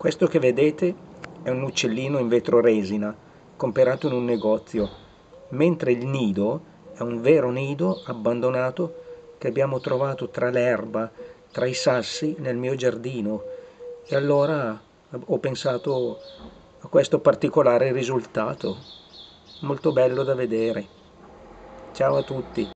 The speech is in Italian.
Questo che vedete è un uccellino in vetro resina, comperato in un negozio, mentre il nido è un vero nido abbandonato che abbiamo trovato tra l'erba, tra i sassi nel mio giardino. E allora ho pensato a questo particolare risultato, molto bello da vedere. Ciao a tutti!